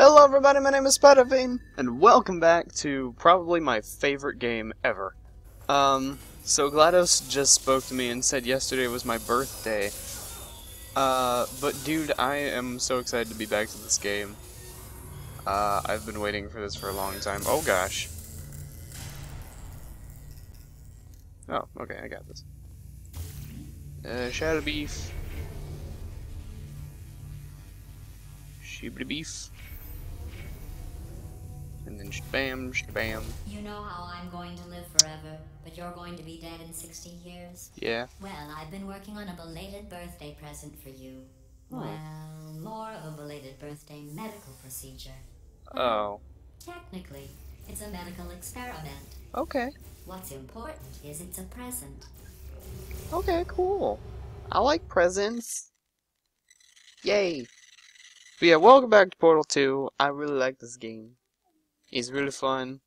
Hello everybody, my name is SpiderVein, and welcome back to probably my favorite game ever. Um, so GLaDOS just spoke to me and said yesterday was my birthday. Uh, but dude, I am so excited to be back to this game. Uh, I've been waiting for this for a long time. Oh gosh. Oh, okay, I got this. Uh, shadow beef. Sheebly beef. And then bam, bam. You know how I'm going to live forever, but you're going to be dead in 60 years? Yeah. Well, I've been working on a belated birthday present for you. Oh. Well, more of a belated birthday medical procedure. Oh. Technically, it's a medical experiment. Okay. What's important is it's a present. Okay, cool. I like presents. Yay. But yeah, welcome back to Portal 2. I really like this game. It's really fun.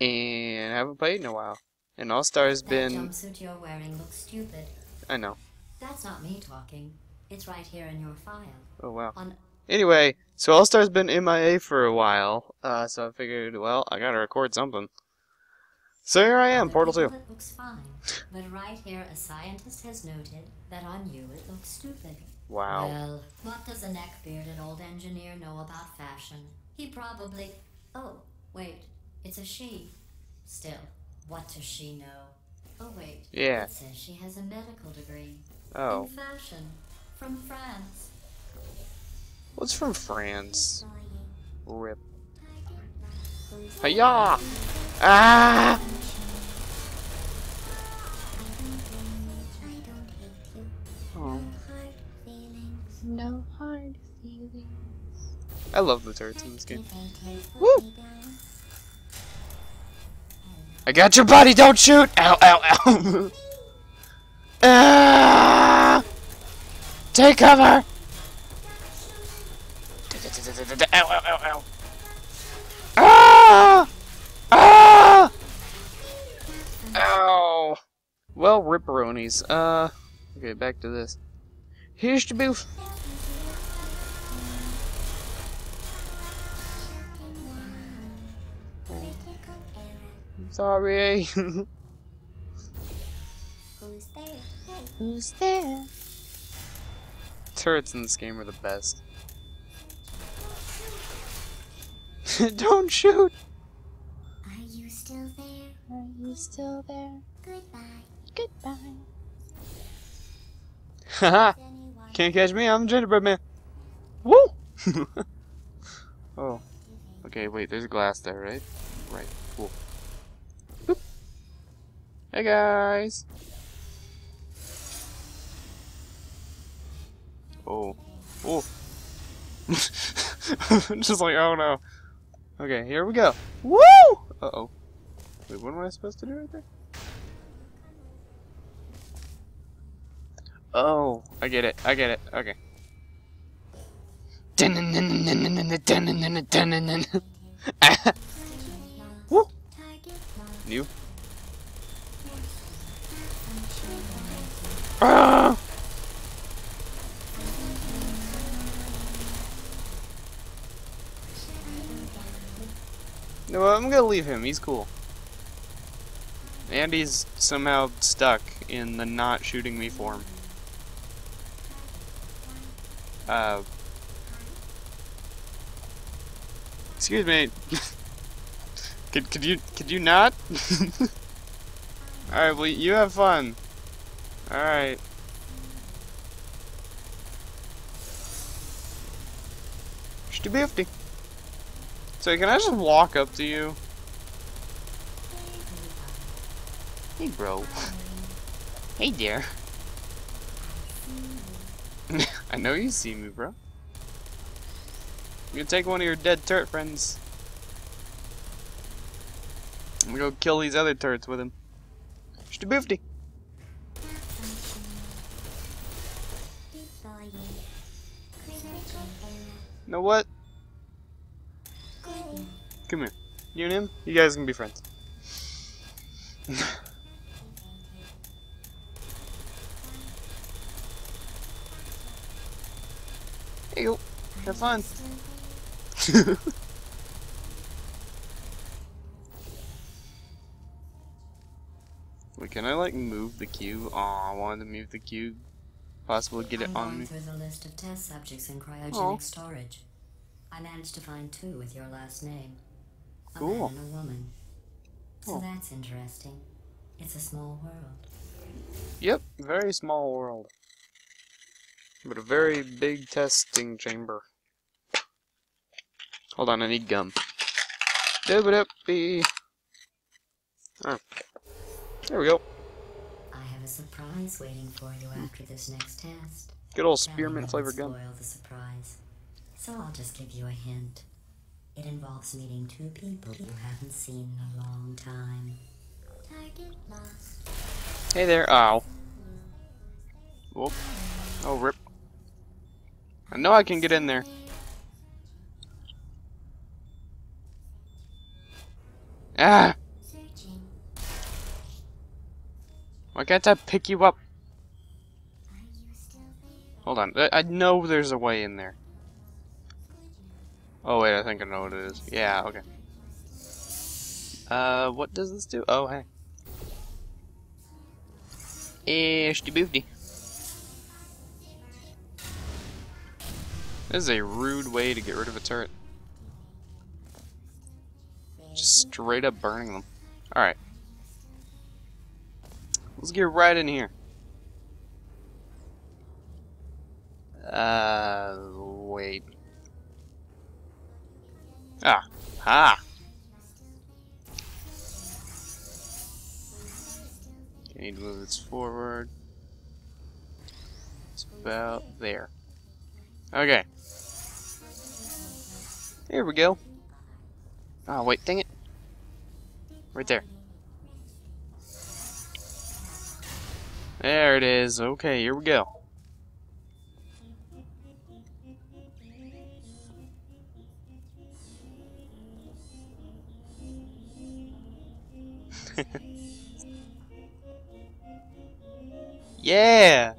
And I haven't played in a while. And All-Star's That been... jumpsuit you're wearing looks stupid. I know. That's not me talking. It's right here in your file. Oh, wow. On Anyway, so All-Star's been in MIA for a while. Uh, so I figured, well, I gotta record something. So here I am, Portal 2. It looks fine. but right here, a scientist has noted that on you it looks stupid. Wow. Well, what does a neck-bearded old engineer know about fashion? He probably... Oh, wait. It's a she. Still, what does she know? Oh, wait. Yeah. It says she has a medical degree. Oh. In fashion. From France. What's from France? Rip. Hiya! Ah! Oh. No hard feelings. I love the turrets in this game. Woo! I got your buddy, don't shoot! Ow, ow, ow! ah! Take cover! Ow, ow, ow, ow! Ah! Ah! Ow! Well, ripperonis. Uh, okay, back to this. Here's the boof. Sorry. Who's there? Who's there? Turrets in this game are the best. Don't shoot! Are you still there? Are you still there? Goodbye. Goodbye. Haha! Can't catch me, I'm Gingerbread Man. Woo! oh. Okay, wait, there's a glass there, right? Right, cool. Boop. Hey guys! Oh. Oh. Just like, oh no. Okay, here we go. Woo! Uh oh. Wait, what am I supposed to do right there? Oh, I get it. I get it. Okay. Woo! New. Ah! No, I'm gonna leave him. He's cool. And he's somehow stuck in the not shooting me form. Uh. Excuse me. could could you could you not? All right, well you have fun. All right. Stupid. So can I just walk up to you? Hey, bro. Hey, dear. I know you see me, bro. I'm gonna take one of your dead turret friends. I'm gonna go kill these other turrets with him. Staboofty. Know what? Come here. You and him, you guys can be friends. You go. Have fun. Wait, can I like move the cube? Aw, I wanted to move the cube. Possible to get it on me. through the list of test subjects in cryogenic Aw. storage. I managed to find two with your last name. A Cool. man and a woman. So Oh. that's interesting. It's a small world. Yep, very small world. But a very big testing chamber. Hold on, I need gum. Doobie Oh. There we go. I have a surprise waiting for you after this next test. Good old spearmint flavored gum. Spoil the surprise. So I'll just give you a hint. It involves meeting two people you haven't seen in a long time. Target lost. Hey there, ow. Whoop. Oh, rip. I know I can get in there. Ah! Why can't I pick you up? Hold on. I, I know there's a way in there. Oh, wait, I think I know what it is. Yeah, okay. Uh, what does this do? Oh, hey. Ishty boofty. This is a rude way to get rid of a turret. Just straight up burning them. Alright. Let's get right in here. Uh, wait. Ah, ha! Okay, need to move this forward. It's about there. Okay. Here we go. Oh, wait, dang it. Right there. There it is. Okay, here we go. yeah!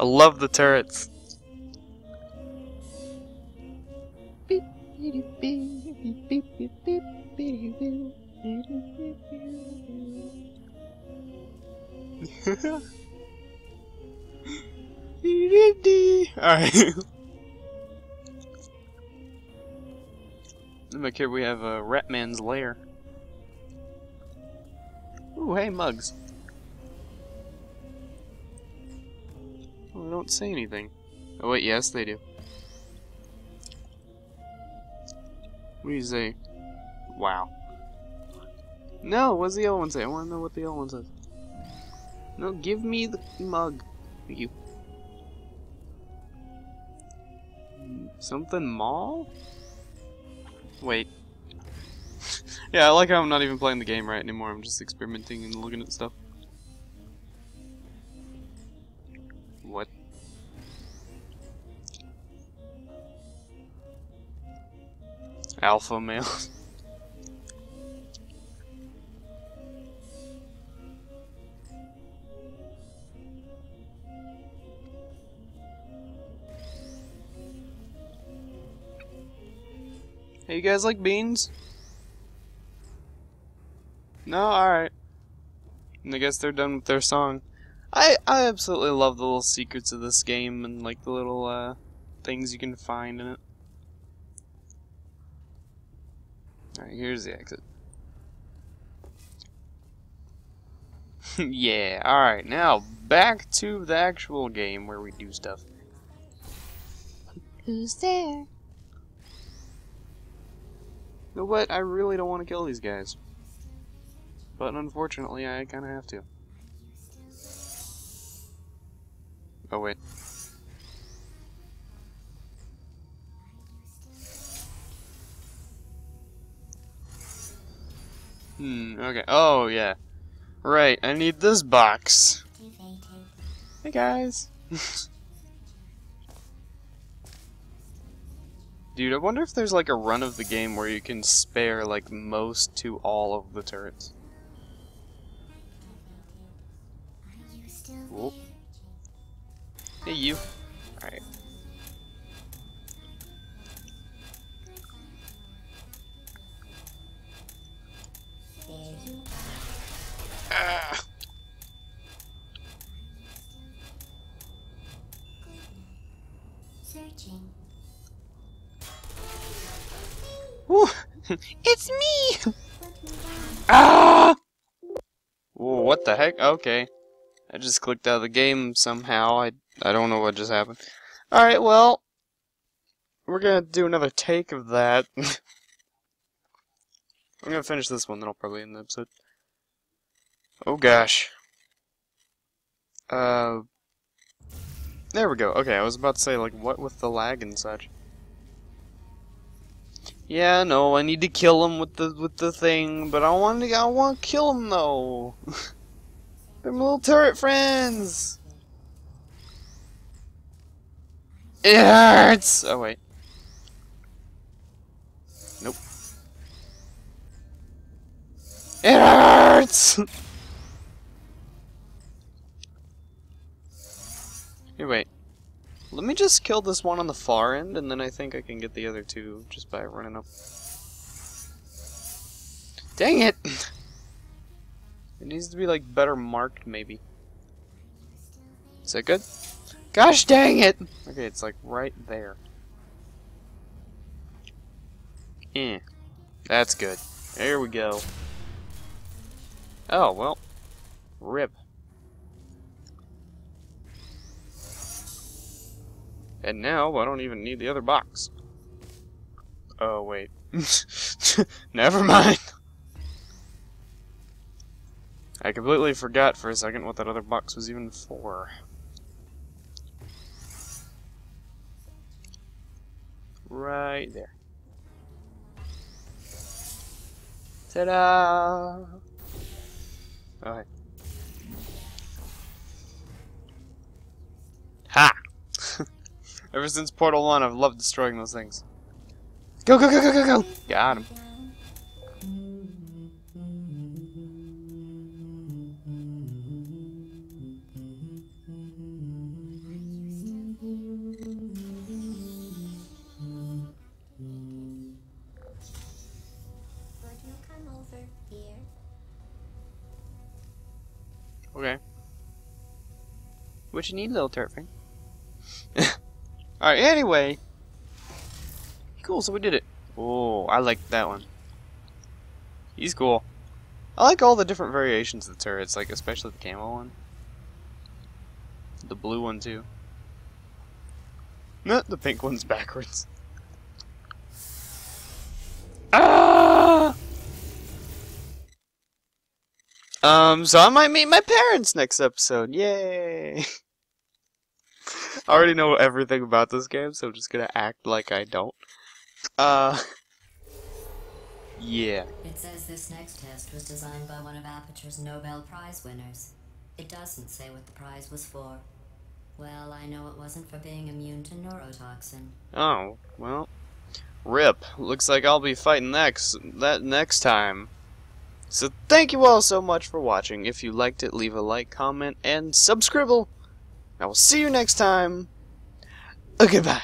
I love the turrets. Alright. Look here we have a uh, Ratman's lair. Ooh, hey, mugs. Oh, they don't say anything. Oh, wait, yes, they do. What do you say? Wow. No, what's the other one say? I want to know what the other one says. No, give me the mug. You. Something mall? Wait. yeah, I like how I'm not even playing the game right anymore. I'm just experimenting and looking at stuff. What? Alpha male. you guys like beans? No? Alright. I guess they're done with their song. I, I absolutely love the little secrets of this game and like the little uh, things you can find in it. Alright, here's the exit. yeah, alright, now back to the actual game where we do stuff. Who's there? You know what? I really don't want to kill these guys. But unfortunately, I kind of have to. Oh, wait. Hmm, okay. Oh, yeah. Right, I need this box. Hey, guys. Dude, I wonder if there's like a run of the game where you can spare like most to all of the turrets. Hey you. Alright. Ah! me! Put me down. Ah! Whoa, what the heck? Okay. I just clicked out of the game somehow. I, I don't know what just happened. Alright, well. We're gonna do another take of that. I'm gonna finish this one, then I'll probably end the episode. Oh gosh. Uh. There we go. Okay, I was about to say, like, what with the lag and such. Yeah, no, I need to kill him with the with the thing, but I want to I want to kill him though. They're my little turret friends. It hurts. Oh wait. Nope. It hurts. Here, wait. Let me just kill this one on the far end, and then I think I can get the other two just by running up. Dang it! It needs to be, like, better marked, maybe. Is that good? Gosh dang it! Okay, it's, like, right there. Eh. That's good. There we go. Oh, well. Rip. And now, I don't even need the other box. Oh, wait. Never mind. I completely forgot for a second what that other box was even for. Right there. Ta-da! Okay. Ha! Ever since Portal 1, I've loved destroying those things. Go, go, go, go, go, go! Got him. Would you come over here? Okay. What you need, little turret thing? Alright, anyway. Cool, so we did it. Oh, I like that one. He's cool. I like all the different variations of the turrets, like especially the camo one. The blue one too. No, the pink one's backwards. Ah! Um, so I might meet my parents next episode. Yay! I already know everything about this game, so I'm just gonna act like I don't. Uh, yeah. It says this next test was designed by one of Aperture's Nobel Prize winners. It doesn't say what the prize was for. Well, I know it wasn't for being immune to neurotoxin. Oh, well. Rip. Looks like I'll be fighting next that next time. So thank you all so much for watching. If you liked it, leave a like, comment, and subscribe. I will see you next time. Goodbye.